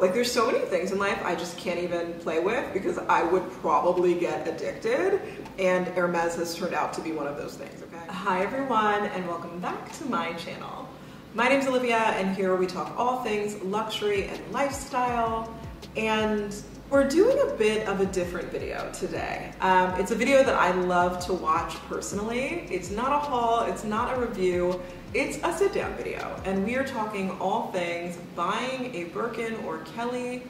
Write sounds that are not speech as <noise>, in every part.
Like there's so many things in life I just can't even play with because I would probably get addicted and Hermes has turned out to be one of those things, okay? Hi everyone and welcome back to my channel. My name is Olivia and here we talk all things luxury and lifestyle and we're doing a bit of a different video today. Um, it's a video that I love to watch personally. It's not a haul, it's not a review, it's a sit down video. And we are talking all things buying a Birkin or Kelly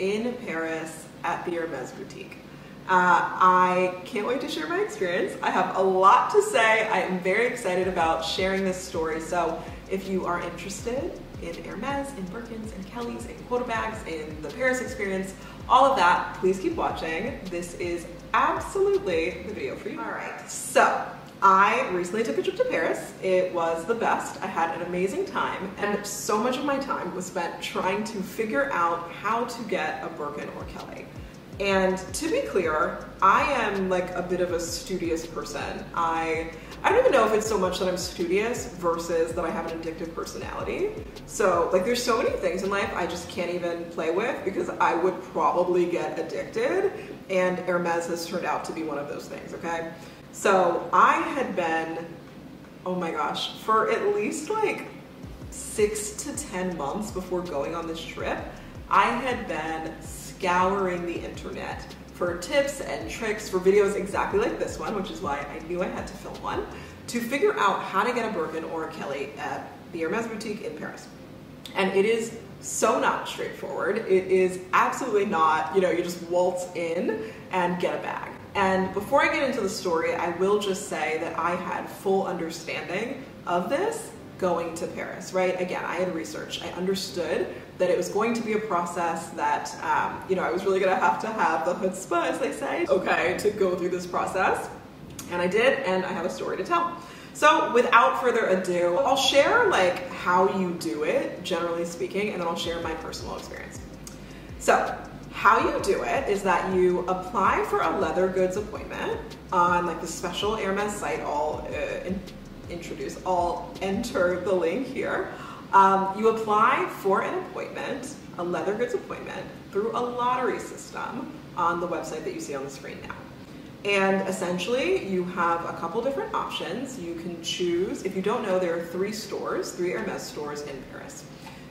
in Paris at the Hermes boutique. Uh, I can't wait to share my experience. I have a lot to say. I am very excited about sharing this story. So if you are interested in Hermes, in Birkins, in Kellys, in quota bags, in the Paris experience, all of that, please keep watching. This is absolutely the video for you. All right, so I recently took a trip to Paris. It was the best. I had an amazing time, and so much of my time was spent trying to figure out how to get a Birkin or Kelly. And to be clear, I am like a bit of a studious person. I I don't even know if it's so much that I'm studious versus that I have an addictive personality. So like there's so many things in life I just can't even play with because I would probably get addicted and Hermes has turned out to be one of those things, okay? So I had been, oh my gosh, for at least like six to 10 months before going on this trip, I had been scouring the internet for tips and tricks for videos exactly like this one, which is why I knew I had to film one, to figure out how to get a Birkin or a Kelly at the Hermes boutique in Paris. And it is so not straightforward. It is absolutely not, you know, you just waltz in and get a bag. And before I get into the story, I will just say that I had full understanding of this going to Paris, right? Again, I had researched. I understood that it was going to be a process that, um, you know, I was really gonna have to have the chutzpah, as they say, okay, to go through this process. And I did, and I have a story to tell. So without further ado, I'll share like how you do it, generally speaking, and then I'll share my personal experience. So how you do it is that you apply for a leather goods appointment on like the special Hermes site. I'll uh, in introduce, I'll enter the link here. Um, you apply for an appointment, a leather goods appointment, through a lottery system on the website that you see on the screen now. And essentially, you have a couple different options. You can choose, if you don't know, there are three stores, three Hermes stores in Paris.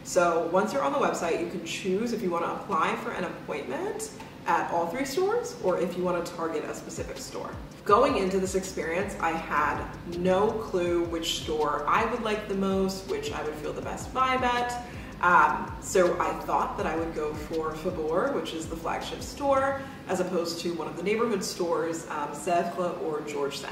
So once you're on the website, you can choose if you want to apply for an appointment at all three stores or if you want to target a specific store. Going into this experience, I had no clue which store I would like the most, which I would feel the best vibe at. Um, so I thought that I would go for Faubourg, which is the flagship store, as opposed to one of the neighborhood stores, um, or George V.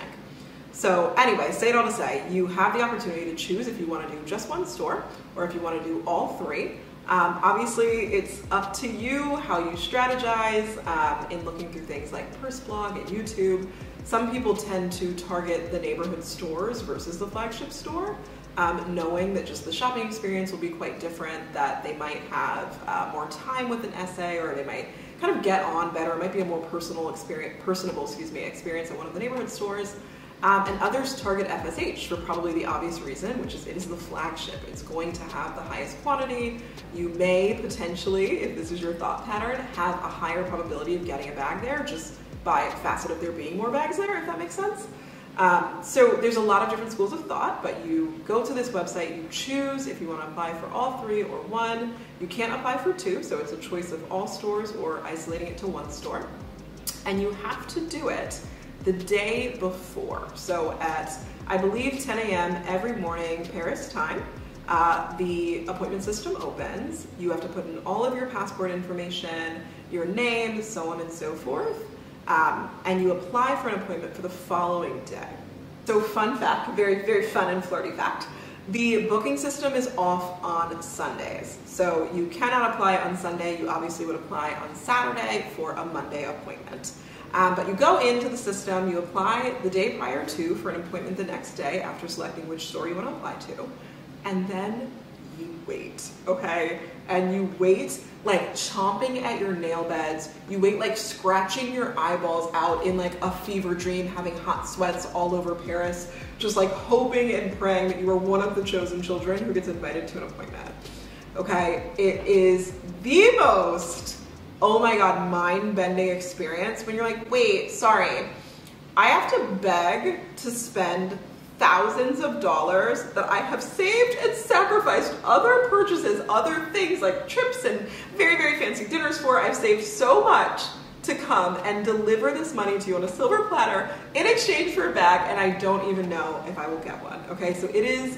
So anyway, say it all to say, you have the opportunity to choose if you want to do just one store or if you want to do all three. Um, obviously, it's up to you how you strategize um, in looking through things like PurseBlog and YouTube. Some people tend to target the neighborhood stores versus the flagship store, um, knowing that just the shopping experience will be quite different, that they might have uh, more time with an SA or they might kind of get on better. It might be a more personal experience, personable, excuse me, experience at one of the neighborhood stores. Um, and others target FSH for probably the obvious reason, which is it is the flagship. It's going to have the highest quantity. You may potentially, if this is your thought pattern, have a higher probability of getting a bag there just by facet of there being more bags there, if that makes sense. Um, so there's a lot of different schools of thought, but you go to this website, you choose if you want to apply for all three or one. You can't apply for two, so it's a choice of all stores or isolating it to one store. And you have to do it the day before. So at, I believe, 10 a.m. every morning, Paris time, uh, the appointment system opens. You have to put in all of your passport information, your name, so on and so forth, um, and you apply for an appointment for the following day. So fun fact, very, very fun and flirty fact. The booking system is off on Sundays. So you cannot apply on Sunday. You obviously would apply on Saturday for a Monday appointment. Um, but you go into the system, you apply the day prior to for an appointment the next day after selecting which store you want to apply to, and then you wait, okay? And you wait like chomping at your nail beds. You wait like scratching your eyeballs out in like a fever dream, having hot sweats all over Paris, just like hoping and praying that you are one of the chosen children who gets invited to an appointment. okay? It is the most, oh my God, mind bending experience when you're like, wait, sorry, I have to beg to spend thousands of dollars that I have saved and sacrificed other purchases, other things like trips and very, very fancy dinners for. I've saved so much to come and deliver this money to you on a silver platter in exchange for a bag, and I don't even know if I will get one. Okay, so it is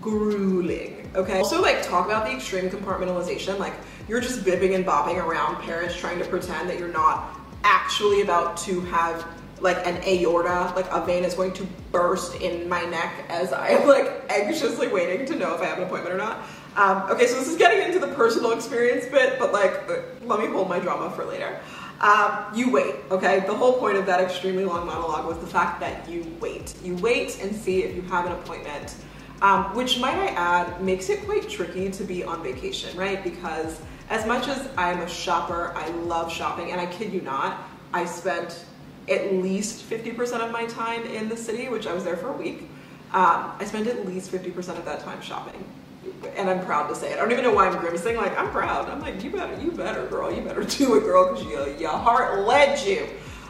grueling. Okay, also like talk about the extreme compartmentalization. Like you're just bipping and bopping around Paris trying to pretend that you're not actually about to have like an aorta, like a vein is going to burst in my neck as I am like anxiously waiting to know if I have an appointment or not. Um, okay, so this is getting into the personal experience bit, but like, uh, let me hold my drama for later. Um, you wait, okay? The whole point of that extremely long monologue was the fact that you wait. You wait and see if you have an appointment, um, which might I add, makes it quite tricky to be on vacation, right? Because as much as I'm a shopper, I love shopping, and I kid you not, I spent at least 50% of my time in the city, which I was there for a week. Um, I spent at least 50% of that time shopping. And I'm proud to say it. I don't even know why I'm grimacing. Like, I'm proud. I'm like, you better, you better, girl. You better <laughs> do it, girl, because you, your heart led you.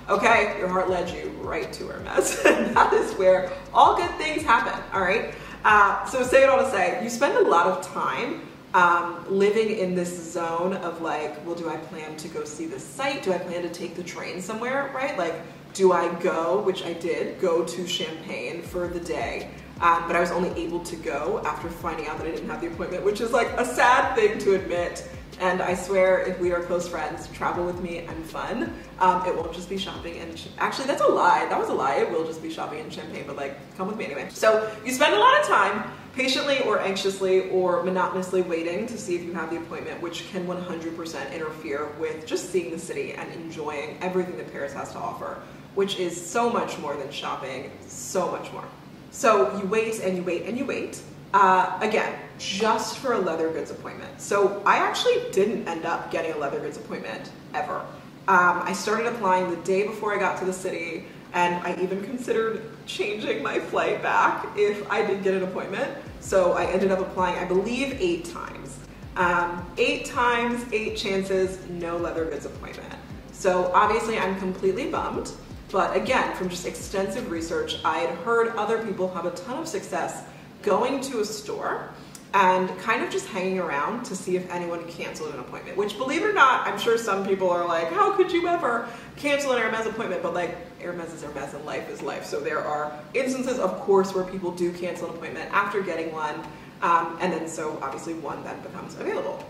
Okay? Your heart led you right to Hermes. <laughs> and that is where all good things happen, all right? Uh, so say it all to say, you spend a lot of time um, living in this zone of like, well, do I plan to go see the site? Do I plan to take the train somewhere, right? Like, do I go, which I did, go to Champagne for the day, um, but I was only able to go after finding out that I didn't have the appointment, which is like a sad thing to admit. And I swear, if we are close friends, travel with me and fun. Um, it won't just be shopping and actually, that's a lie. That was a lie. It will just be shopping and champagne, but like, come with me anyway. So you spend a lot of time patiently or anxiously or monotonously waiting to see if you have the appointment, which can 100% interfere with just seeing the city and enjoying everything that Paris has to offer, which is so much more than shopping, so much more. So you wait and you wait and you wait. Uh, again, just for a leather goods appointment. So I actually didn't end up getting a leather goods appointment ever. Um, I started applying the day before I got to the city, and I even considered changing my flight back if I did get an appointment. So I ended up applying, I believe, eight times. Um, eight times, eight chances, no leather goods appointment. So obviously I'm completely bummed. But again, from just extensive research, I had heard other people have a ton of success going to a store and kind of just hanging around to see if anyone canceled an appointment. Which, believe it or not, I'm sure some people are like, how could you ever cancel an Hermes appointment? But like, Hermes is Hermes and life is life. So there are instances, of course, where people do cancel an appointment after getting one. Um, and then so obviously one then becomes available.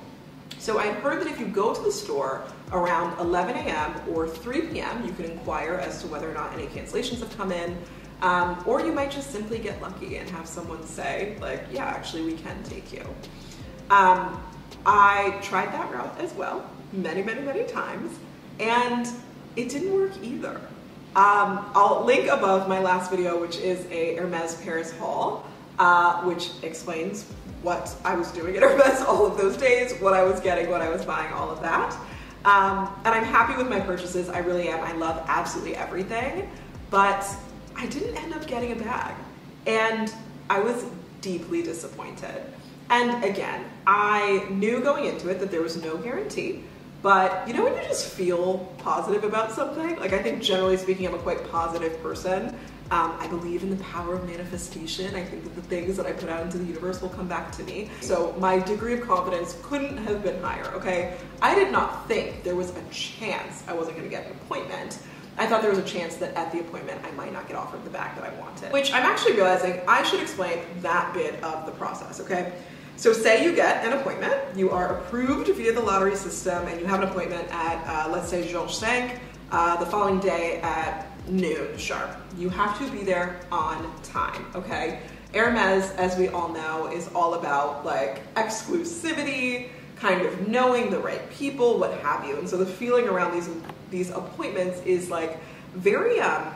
So I heard that if you go to the store around 11 a.m. or 3 p.m., you can inquire as to whether or not any cancellations have come in. Um, or you might just simply get lucky and have someone say, like, yeah, actually, we can take you. Um, I tried that route as well, many, many, many times, and it didn't work either. Um, I'll link above my last video, which is a Hermes Paris haul, uh, which explains what I was doing at <laughs> Hermes all of those days, what I was getting, what I was buying, all of that. Um, and I'm happy with my purchases, I really am. I love absolutely everything, but I didn't end up getting a bag. And I was deeply disappointed. And again, I knew going into it that there was no guarantee, but you know when you just feel positive about something? Like I think generally speaking, I'm a quite positive person. Um, I believe in the power of manifestation. I think that the things that I put out into the universe will come back to me. So my degree of confidence couldn't have been higher, okay? I did not think there was a chance I wasn't gonna get an appointment. I thought there was a chance that at the appointment I might not get offered the bag that I wanted. Which I'm actually realizing I should explain that bit of the process, okay? So say you get an appointment, you are approved via the lottery system, and you have an appointment at, uh, let's say, George V, uh, the following day at noon sharp. You have to be there on time, okay? Hermes, as we all know, is all about like exclusivity, kind of knowing the right people, what have you. And so the feeling around these these appointments is like very um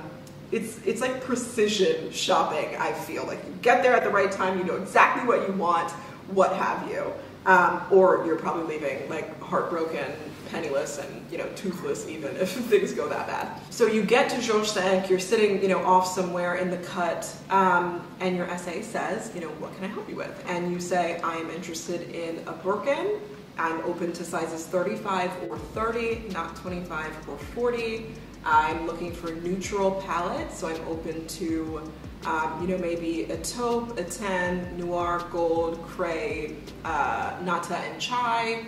it's it's like precision shopping, I feel. Like you get there at the right time, you know exactly what you want, what have you. Um, or you're probably leaving like heartbroken, penniless, and you know toothless even <laughs> if things go that bad. So you get to George V, you're sitting you know off somewhere in the cut, um, and your SA says you know what can I help you with, and you say I am interested in a Birkin. I'm open to sizes 35 or 30, not 25 or 40. I'm looking for neutral palettes, so I'm open to, um, you know, maybe a taupe, a tan, noir, gold, craie, uh, nata, and chai.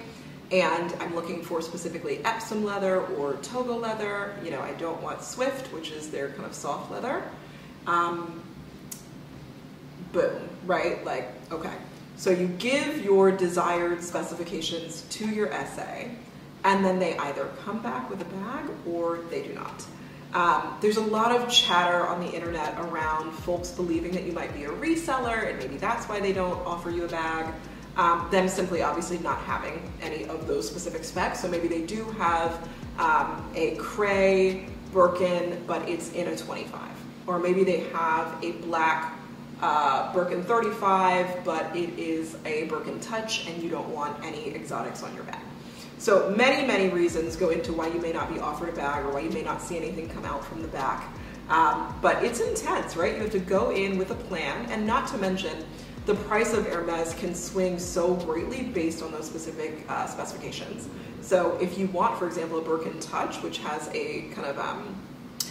And I'm looking for specifically Epsom leather or Togo leather. You know, I don't want Swift, which is their kind of soft leather. Um, boom, right? Like, okay. So you give your desired specifications to your SA and then they either come back with a bag or they do not. Um, there's a lot of chatter on the internet around folks believing that you might be a reseller and maybe that's why they don't offer you a bag. Um, them simply obviously not having any of those specific specs. So maybe they do have um, a Craie Birkin, but it's in a 25. Or maybe they have a black uh, Birkin 35, but it is a Birkin Touch and you don't want any exotics on your bag. So many, many reasons go into why you may not be offered a bag or why you may not see anything come out from the back. Um, but it's intense, right? You have to go in with a plan, and not to mention, the price of Hermes can swing so greatly based on those specific uh, specifications. So if you want, for example, a Birkin Touch, which has a kind of um,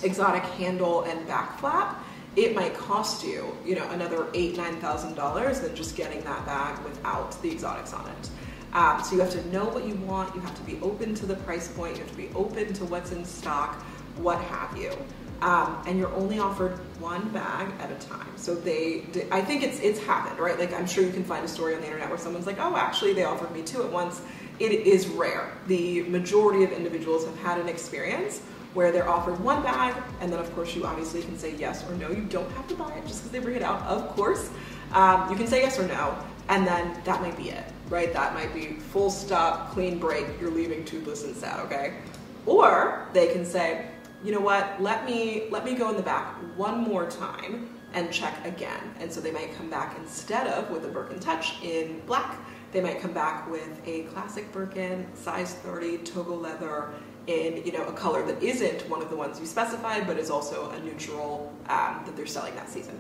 exotic handle and back flap, it might cost you, you know, another eight, nine thousand dollars than just getting that bag without the exotics on it. Um, so you have to know what you want, you have to be open to the price point, you have to be open to what's in stock, what have you. Um, and you're only offered one bag at a time. So they, I think it's it's happened, right? Like I'm sure you can find a story on the internet where someone's like, oh, actually they offered me two at once. It is rare. The majority of individuals have had an experience where they're offered one bag, and then of course you obviously can say yes or no. You don't have to buy it just because they bring it out, of course. Um, you can say yes or no, and then that might be it right? That might be full stop, clean break, you're leaving toothless and sad, okay? Or they can say, you know what, let me, let me go in the back one more time and check again. And so they might come back instead of with a Birkin Touch in black, they might come back with a classic Birkin, size 30, Togo leather, in you know a color that isn't one of the ones you specified, but is also a neutral um, that they're selling that season.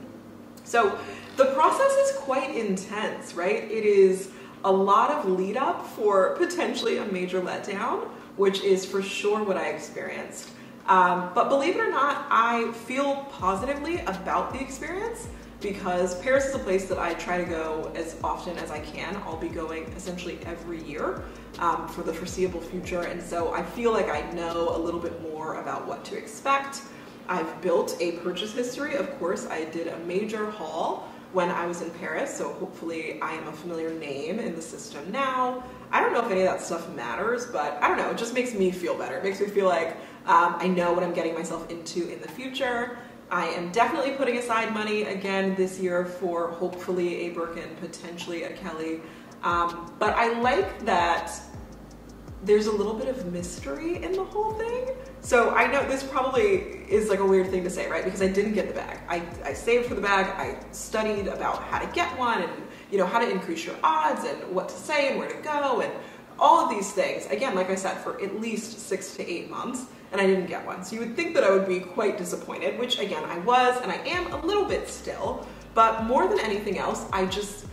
So the process is quite intense, right? It is a lot of lead up for potentially a major letdown, which is for sure what I experienced. Um, but believe it or not, I feel positively about the experience because Paris is a place that I try to go as often as I can. I'll be going essentially every year um, for the foreseeable future, and so I feel like I know a little bit more about what to expect. I've built a purchase history. Of course, I did a major haul when I was in Paris, so hopefully I am a familiar name in the system now. I don't know if any of that stuff matters, but I don't know, it just makes me feel better. It makes me feel like um, I know what I'm getting myself into in the future. I am definitely putting aside money again this year for hopefully a Birkin, potentially a Kelly. Um, but I like that there's a little bit of mystery in the whole thing. So I know this probably is like a weird thing to say, right? Because I didn't get the bag. I, I saved for the bag. I studied about how to get one and you know how to increase your odds and what to say and where to go and all of these things. Again, like I said, for at least six to eight months, and I didn't get one. So you would think that I would be quite disappointed, which again I was, and I am a little bit still. But more than anything else, I just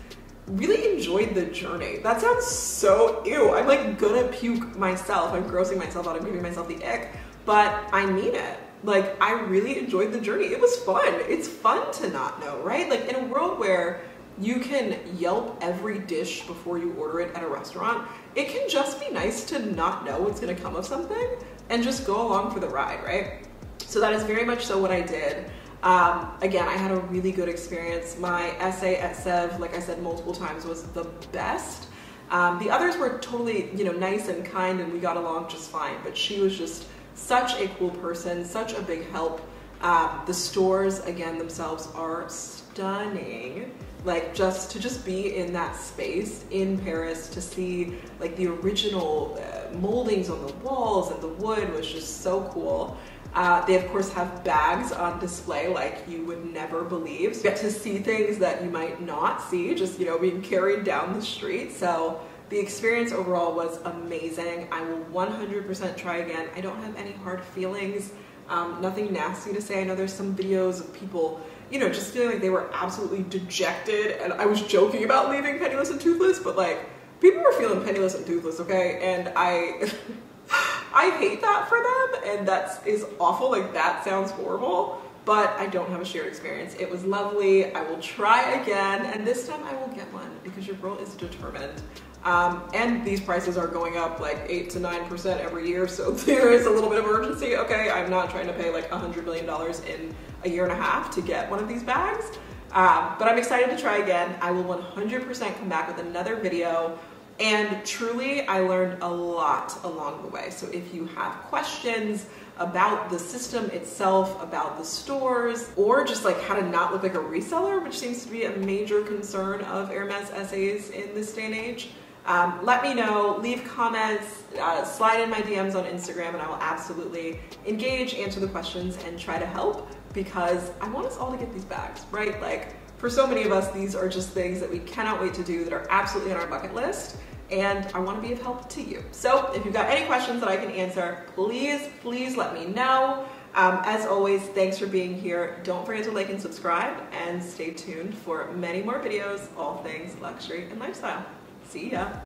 really enjoyed the journey. That sounds so ew. I'm like gonna puke myself. I'm grossing myself out. I'm giving myself the ick, but I mean it. Like I really enjoyed the journey. It was fun. It's fun to not know, right? Like in a world where you can Yelp every dish before you order it at a restaurant, it can just be nice to not know what's gonna come of something and just go along for the ride, right? So that is very much so what I did. Um, again, I had a really good experience. My SA at SEV, like I said multiple times, was the best. Um, the others were totally, you know, nice and kind, and we got along just fine. But she was just such a cool person, such a big help. Um, the stores, again, themselves are stunning. Like just to just be in that space in Paris to see like the original uh, moldings on the walls and the wood was just so cool. Uh, they of course have bags on display like you would never believe. So you get to see things that you might not see just, you know, being carried down the street. So The experience overall was amazing. I will 100% try again. I don't have any hard feelings, um, nothing nasty to say. I know there's some videos of people, you know, just feeling like they were absolutely dejected. And I was joking about leaving penniless and toothless, but like, people were feeling penniless and toothless, okay? And I. <laughs> I hate that for them, and that is awful. Like, that sounds horrible but I don't have a shared experience. It was lovely. I will try again, and this time I will get one because your girl is determined. Um, and these prices are going up like 8 to 9% every year, so <laughs> there is a little bit of urgency. Okay, I'm not trying to pay like $100 million in a year and a half to get one of these bags. Um, but I'm excited to try again. I will 100% come back with another video. And truly, I learned a lot along the way. So if you have questions, about the system itself, about the stores, or just like how to not look like a reseller, which seems to be a major concern of Hermes SAs in this day and age. Um, let me know, leave comments, uh, slide in my DMs on Instagram, and I will absolutely engage, answer the questions, and try to help because I want us all to get these bags, right? Like, for so many of us, these are just things that we cannot wait to do that are absolutely on our bucket list and I want to be of help to you. So if you've got any questions that I can answer, please, please let me know. Um, as always, thanks for being here. Don't forget to like and subscribe and stay tuned for many more videos, all things luxury and lifestyle. See ya.